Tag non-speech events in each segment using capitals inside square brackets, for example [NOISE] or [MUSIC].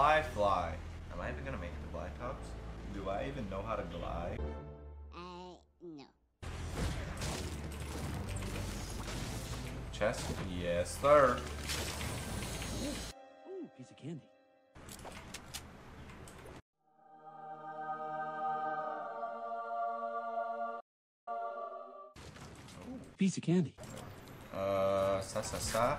fly, fly. Am I even gonna make the glide tops? Do I even know how to glide? Uh, no. Chest? Yes, sir. Ooh, piece of candy. Piece of candy. Uh, sa sa sa.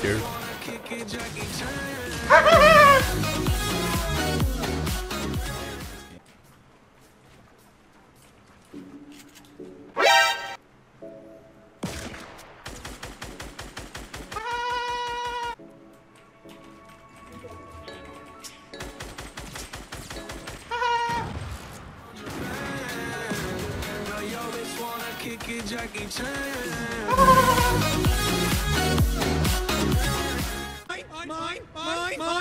Here. Kick [LAUGHS] Ignore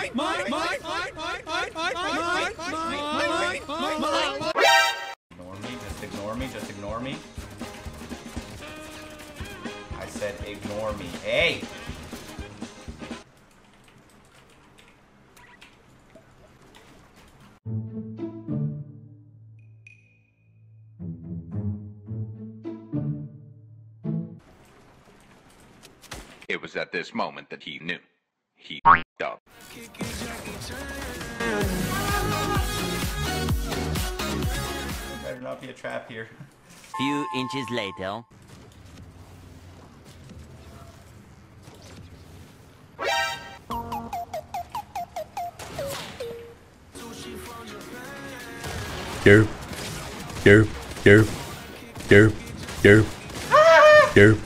me, just ignore me, just ignore me. I said ignore me. Hey! It was at this moment that he knew. He up. There better not be a trap here. Few inches later. Here. Here. Here. Here. Here. Ah! Here.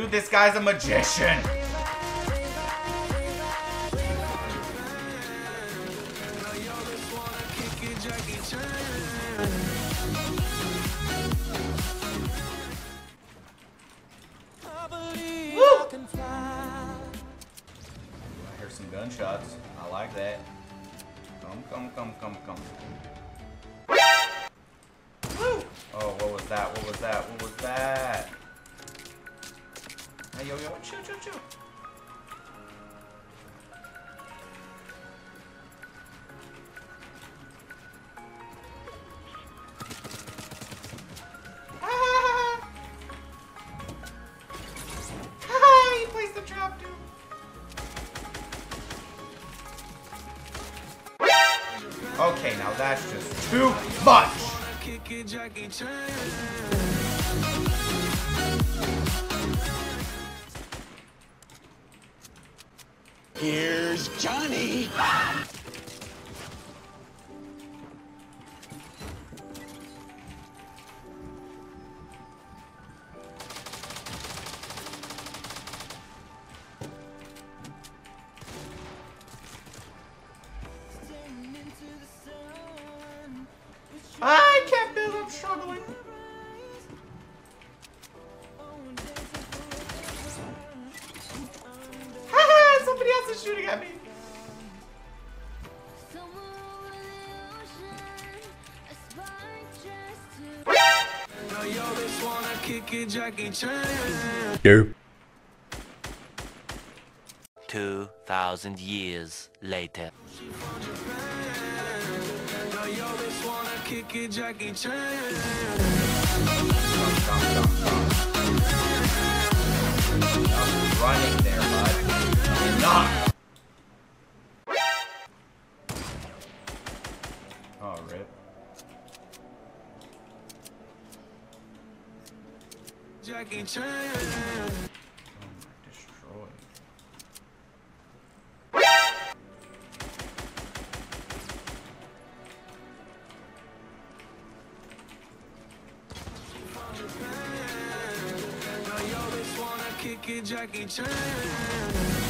Dude, this guy's a magician. Gunshots. I like that. Come, come, come, come, come. Oh, what was that? What was that? What was that? Hey, yo, yo, chill, chill, chill. Ah! Ah. Okay, now that's just too much. Here's Johnny. I can't is shooting at me. Yo bitch wanna kick it, Jackie Chan. Here. 2,000 years later. Now yo bitch wanna kick it, Jackie Chan. Running there, bud. You're not. Oh, rip. Jackie Chan. Oh my, destroyed. Jackie Chan.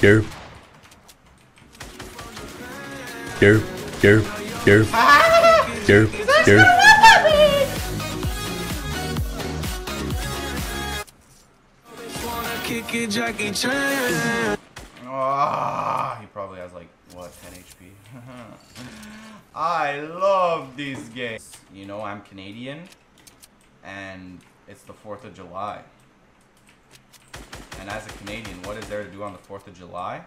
Derp. Derp. Derp. Derp. Derp. Wanna kick. Ah, he probably has like what 10 HP. [LAUGHS] I love these games. You know I'm Canadian, and it's the 4th of July. And as a Canadian, what is there to do on the 4th of July?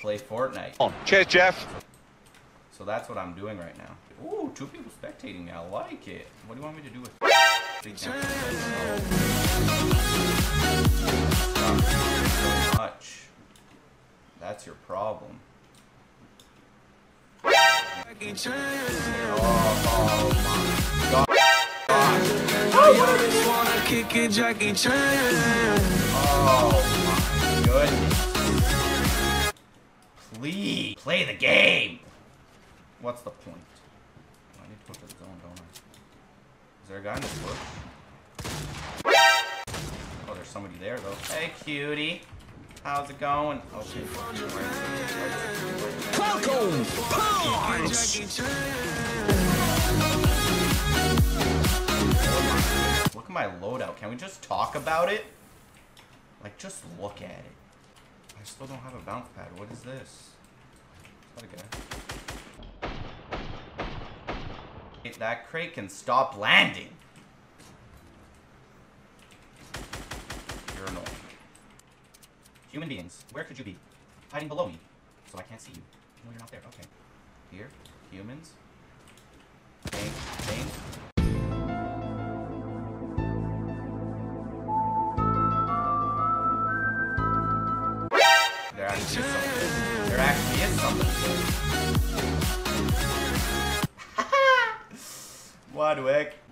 Play Fortnite. Cheers, Jeff. So that's what I'm doing right now. Ooh, two people spectating me. I like it. What do you want me to do with Big. So much. That's your problem. Jackie Chan. Oh, oh kick it, Jackie Chan. Oh goodness. Please play the game. What's the point? I need to put the zone, don't I? Is there a guy in this bush? Oh, there's somebody there though. Hey, cutie. How's it going? Okay. Jackie Chan. My loadout. Can we just talk about it? Like, just look at it. I still don't have a bounce pad. What is this? Is that crate can stop landing. Human beings, where could you be? Hiding below me, so I can't see you. No, you're not there. Okay. Here, humans. There actually is something. There actually is something. Oh, I'm space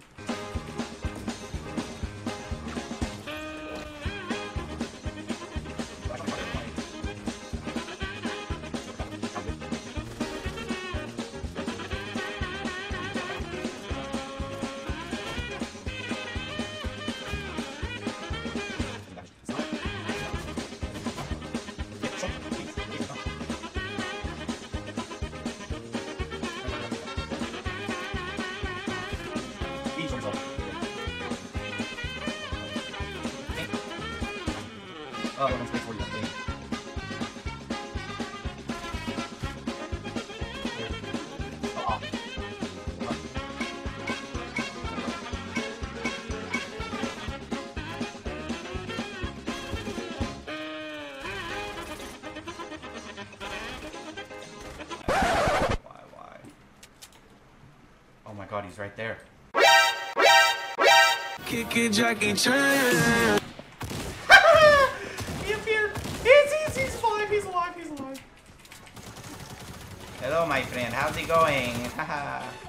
Ah, you. Oh. Ah, ah. Why, why? Oh my god, he's right there. Kick it, Jackie Chan. he appeared. He's, he's, he's alive. He's alive. He's alive. Hello, my friend. How's it going? [LAUGHS]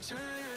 My